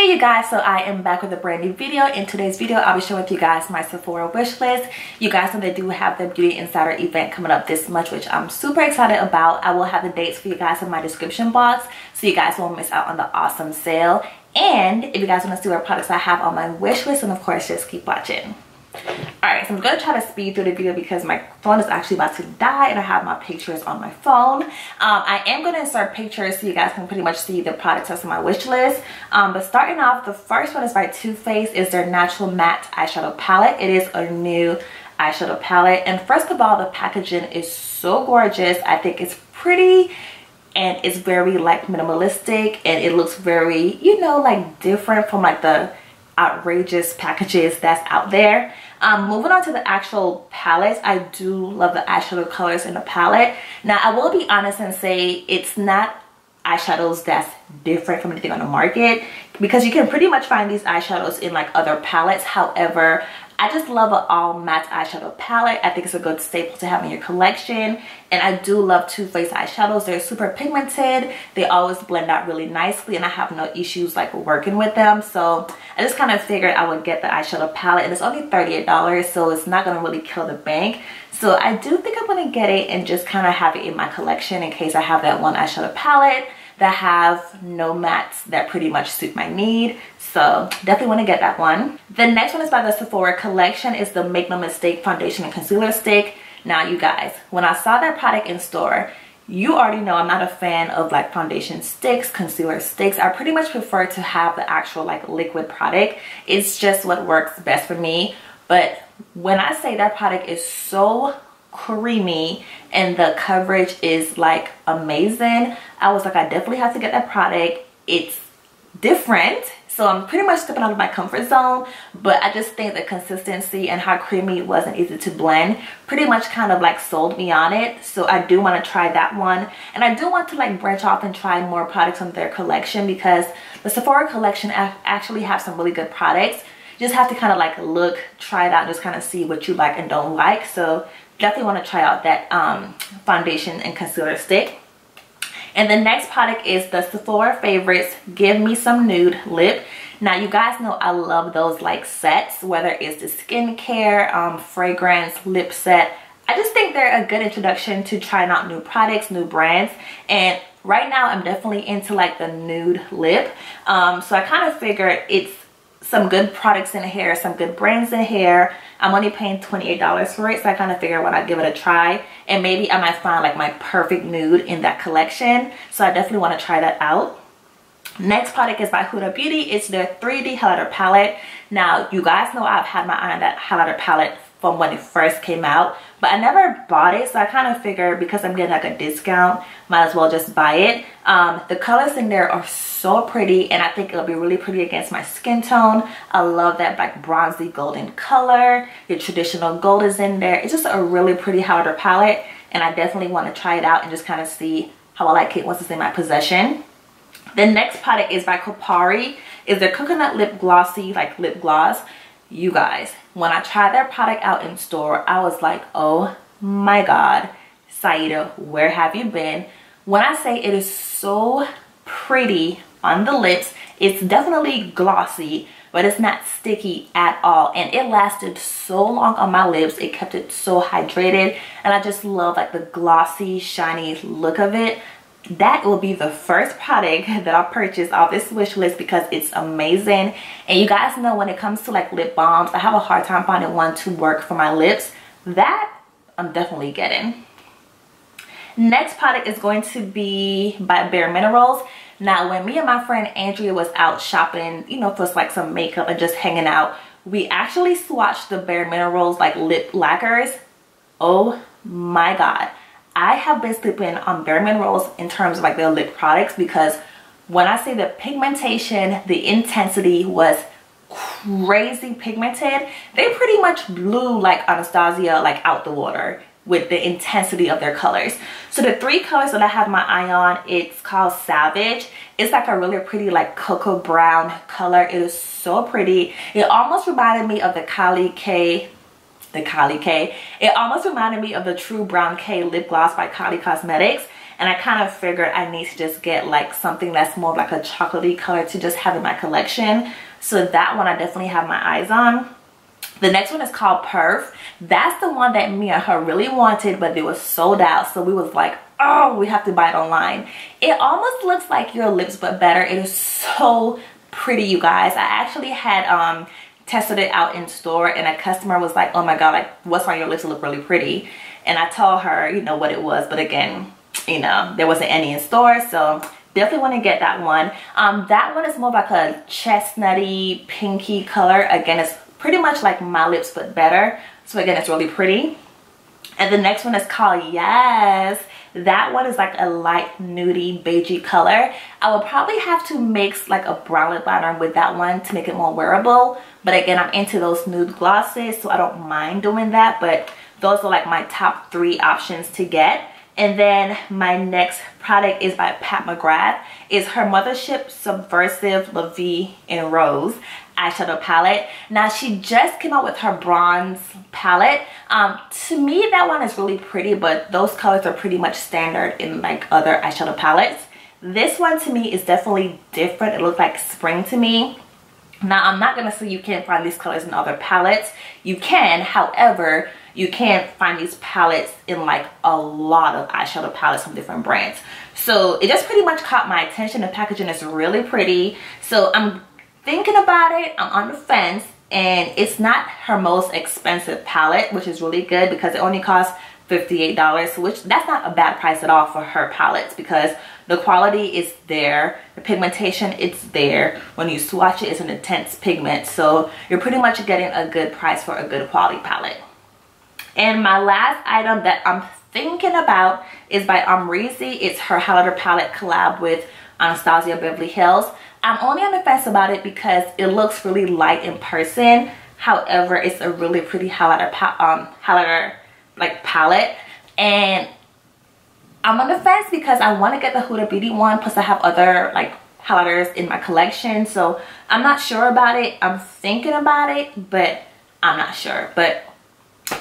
Hey you guys, so I am back with a brand new video. In today's video, I'll be showing with you guys my Sephora wish list. You guys know they do have the Beauty Insider event coming up this month, which I'm super excited about. I will have the dates for you guys in my description box, so you guys won't miss out on the awesome sale. And if you guys want to see what products I have on my wish list, and of course, just keep watching all right so i'm gonna try to speed through the video because my phone is actually about to die and i have my pictures on my phone. Um, i am to insert pictures so you guys can pretty much see the products that's on my wish list. Um, but starting off the first one is by Too Faced. Is their natural matte eyeshadow palette. It is a new eyeshadow palette. And first of all the packaging is so gorgeous. I think it's pretty and it's very like minimalistic and it looks very you know like different from like the outrageous packages that's out there. Um, moving on to the actual palettes, I do love the eyeshadow colors in the palette. Now, I will be honest and say it's not eyeshadows that's different from anything on the market because you can pretty much find these eyeshadows in like other palettes. However, I just love an all matte eyeshadow palette. I think it's a good staple to have in your collection. And I do love Too Faced eyeshadows. They're super pigmented. They always blend out really nicely and I have no issues like working with them. So I just kind of figured I would get the eyeshadow palette and it's only $38 so it's not to really kill the bank. So I do think I'm to get it and just kind of have it in my collection in case I have that one eyeshadow palette that have no mattes that pretty much suit my need. So definitely want to get that one. The next one is by the sephora collection is the make no mistake foundation and concealer stick. Now you guys when i saw that product in store you already know i'm not a fan of like foundation sticks concealer sticks. I pretty much prefer to have the actual like liquid product. It's just what works best for me. But when i say that product is so creamy and the coverage is like amazing. I was like i definitely have to get that product. It's different so i'm pretty much stepping out of my comfort zone but i just think the consistency and how creamy it was and easy to blend pretty much kind of like sold me on it so i do want to try that one. And i do want to like branch off and try more products from their collection because the sephora collection actually have some really good products just have to kind of like look try it out just kind of see what you like and don't like so definitely want to try out that um, foundation and concealer stick. And the next product is the Sephora Favorites Give Me Some Nude Lip. Now you guys know I love those like sets, whether it's the skincare, um, fragrance, lip set. I just think they're a good introduction to trying out new products, new brands. And right now I'm definitely into like the nude lip. Um, so I kind of figured it's some good products in hair, some good brands in hair. I'm only paying $28 for it, so I kind of figured why not give it a try. And maybe I might find like my perfect nude in that collection. So I definitely want to try that out. Next product is by Huda Beauty. It's their 3D highlighter palette. Now, you guys know I've had my eye on that highlighter palette from when it first came out but I never bought it so I kind of figured because I'm getting like a discount might as well just buy it. Um, the colors in there are so pretty and I think it'll be really pretty against my skin tone. I love that like bronzy golden color. The traditional gold is in there. It's just a really pretty highlighter palette and I definitely want to try it out and just kind of see how I like it once it's in my possession. The next product is by Kopari is their coconut lip glossy like lip gloss you guys when i tried their product out in store i was like oh my god. Sayeeda where have you been? When i say it is so pretty on the lips it's definitely glossy but it's not sticky at all. And it lasted so long on my lips. It kept it so hydrated and i just love like the glossy shiny look of it that will be the first product that I'll purchase off this wish list because it's amazing. And you guys know when it comes to like lip balms, I have a hard time finding one to work for my lips. That I'm definitely getting. Next product is going to be by Bare Minerals. Now, when me and my friend Andrea was out shopping, you know, for like some makeup and just hanging out, we actually swatched the Bare Minerals like lip lacquers. Oh my God I have been sleeping on Bare Minerals in terms of like their lip products because when I say the pigmentation, the intensity was crazy pigmented. They pretty much blew like Anastasia like out the water with the intensity of their colors. So the three colors that I have my eye on, it's called Savage. It's like a really pretty like cocoa brown color. It is so pretty. It almost reminded me of the Kylie K the Kylie K. It almost reminded me of the True Brown K lip gloss by Kylie Cosmetics. and I kind of figured I need to just get like something that's more like a chocolatey color to just have in my collection. So that one I definitely have my eyes on. The next one is called Perf. That's the one that me and her really wanted, but it was sold out. So we was like, oh, we have to buy it online. It almost looks like your lips, but better. It is so pretty, you guys. I actually had um tested it out in store and a customer was like, oh my God, like what's on your lips look really pretty. And I told her, you know, what it was. But again, you know, there wasn't any in store. So definitely want to get that one. Um, that one is more like a chestnutty, pinky color. Again, it's pretty much like my lips but better so again it's really pretty and the next one is called yes that one is like a light nudie beigey color. I will probably have to mix like a brown lip liner with that one to make it more wearable. But again i'm into those nude glosses so i don't mind doing that. But those are like my top three options to get and then my next product is by Pat McGrath. Is her Mothership Subversive La Vie en Rose eyeshadow palette. Now she just came out with her bronze palette. Um, to me that one is really pretty but those colors are pretty much standard in like other eyeshadow palettes. This one to me is definitely different. It looks like spring to me. Now I'm not gonna say you can't find these colors in other palettes. You can, however, you can't find these palettes in like a lot of eyeshadow palettes from different brands. So it just pretty much caught my attention. The packaging is really pretty. So I'm thinking about it i'm on the fence and it's not her most expensive palette which is really good because it only costs $58 which that's not a bad price at all for her palettes because the quality is there the pigmentation it's there when you swatch it it's an intense pigment so you're pretty much getting a good price for a good quality palette and my last item that i'm thinking about is by Amrezy. It's her highlighter palette collab with Anastasia Beverly Hills. I'm only on the fence about it because it looks really light in person. However, it's a really pretty highlighter, um, highlighter like palette. And I'm on the fence because I want to get the Huda Beauty one. Plus I have other like highlighters in my collection. So I'm not sure about it. I'm thinking about it, but I'm not sure. But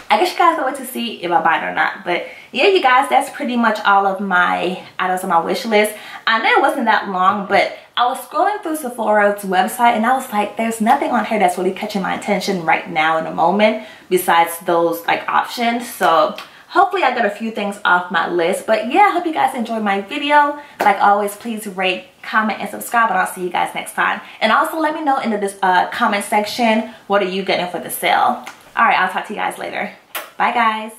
I guess you guys know what to see if I buy it or not. But yeah, you guys, that's pretty much all of my items on my wish list. I know it wasn't that long, but I was scrolling through Sephora's website and I was like, there's nothing on here that's really catching my attention right now in the moment besides those like options. So hopefully I got a few things off my list. But yeah, I hope you guys enjoyed my video. Like always, please rate, comment, and subscribe. And I'll see you guys next time. And also let me know in the uh, comment section, what are you getting for the sale? All right, I'll talk to you guys later. Bye, guys.